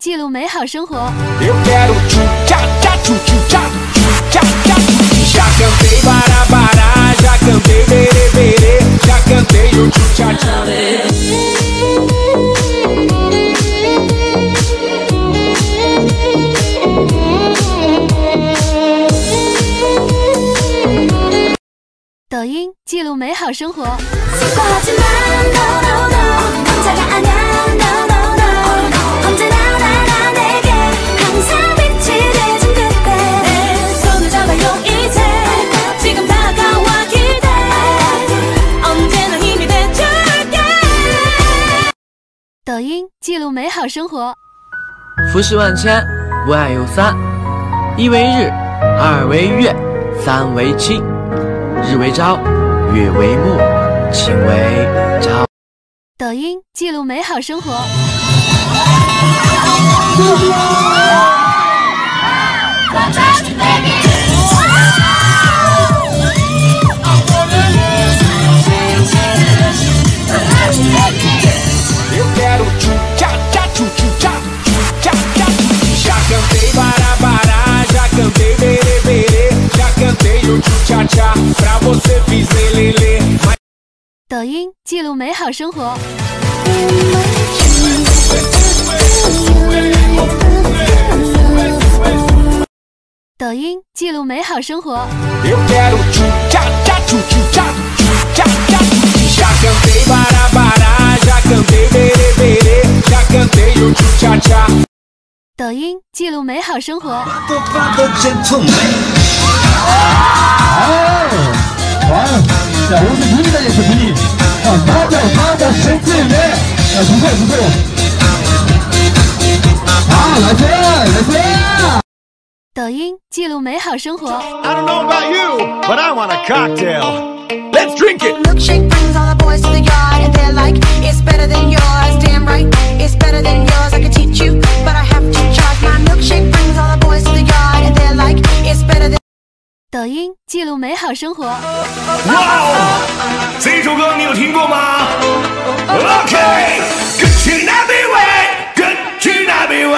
记录美好生活。抖音记录美好生活。抖音记录美好生活。浮世万千，不爱有三：一为日，二为月，三为卿。日为朝，月为暮，卿为朝。抖音记录美好生活。抖音记录美好生活。抖音记录美好生活。抖音记录美好生活。小是敌人的也是敌人啊他在他的身体美啊不错不错好来接来接抖音记录美好生活 i don't know about you but i want a cocktail let's drink it 音记录美好生活。哇哦，这首歌你有听过吗？OK，跟去那边喂，跟去那边喂。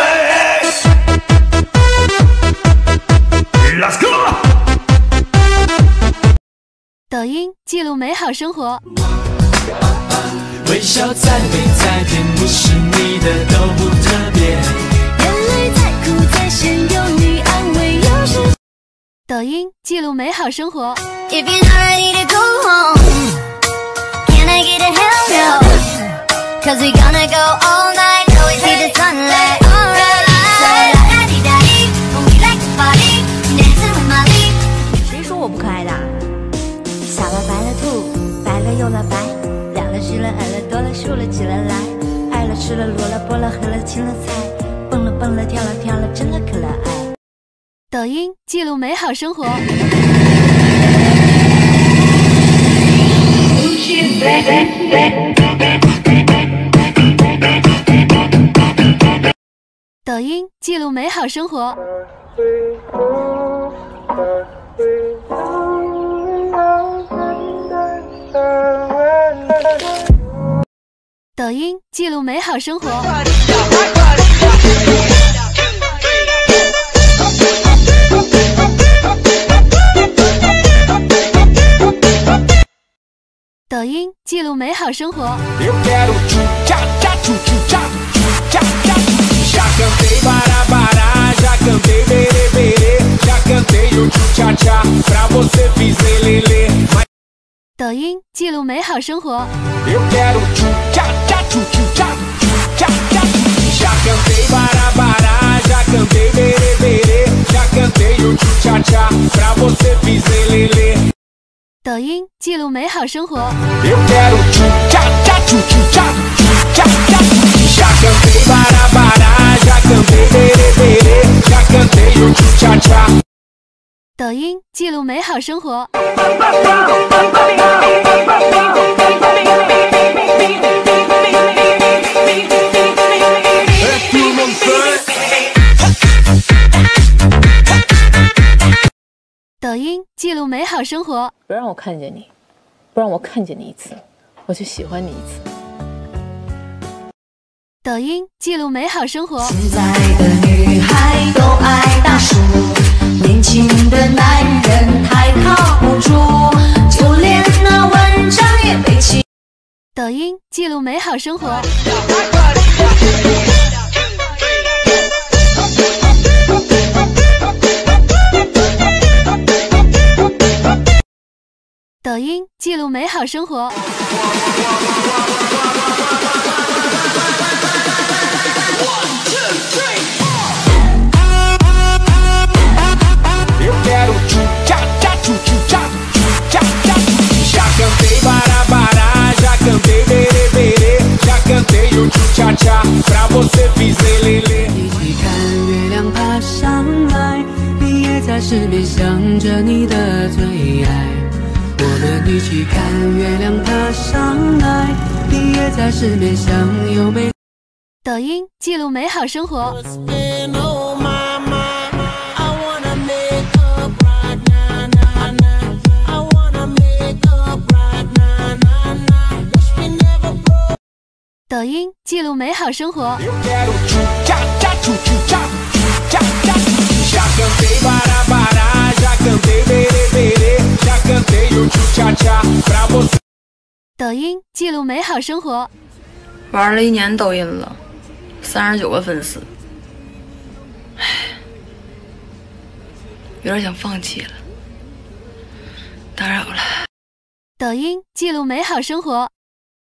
Let's go。抖音记录美好生活。微笑再美再甜，不是你的都不特别。眼泪再苦再咸，有你安慰，有时。抖音记录美好生活。If you're not ready to go home, can I get a hell no? Cause we gonna go all night till we see the sunlight. Alright, so la di da di, when we like to party, dancing with Molly. 谁说我不可爱的啊？小了白了兔，白了又了白，了了湿了饿了多了竖了起了来，爱了吃了萝了剥了喝了青了菜，蹦了蹦了跳了跳了真的可了爱。抖音记录美好生活。抖音记录美好生活。抖音记录美好生活。抖音记录美好生活。抖音记录美好生活。抖音记录美好生活。抖音记录美好生活。记录美好生活。不让我看见你，不让我看见你一次，我就喜欢你一次。抖抖音记录美好生活。现在的女孩都爱大叔，年轻的男人太靠不住，就连那文章也被欺。抖音记录美好生活。抖音记录美好生活。Eu quero tchu-tchá, tchá, tchu-tchu-tchá, tchu-tchá, tchá, tchu-tchu. Já cantei barabará, já cantei berê-berê, já cantei o tchu-tchá-tchá, pra você fiz lelê. 一起看月亮爬上来，你也在失眠想着你的最爱。我们一起看月亮爬上来，你也在失眠想有美。抖音记录美好生活。抖音记录美好生活。抖音记录美好生活。玩了一年抖音了，三十九个粉丝，唉，有点想放弃了。打扰了。抖音记录美好生活。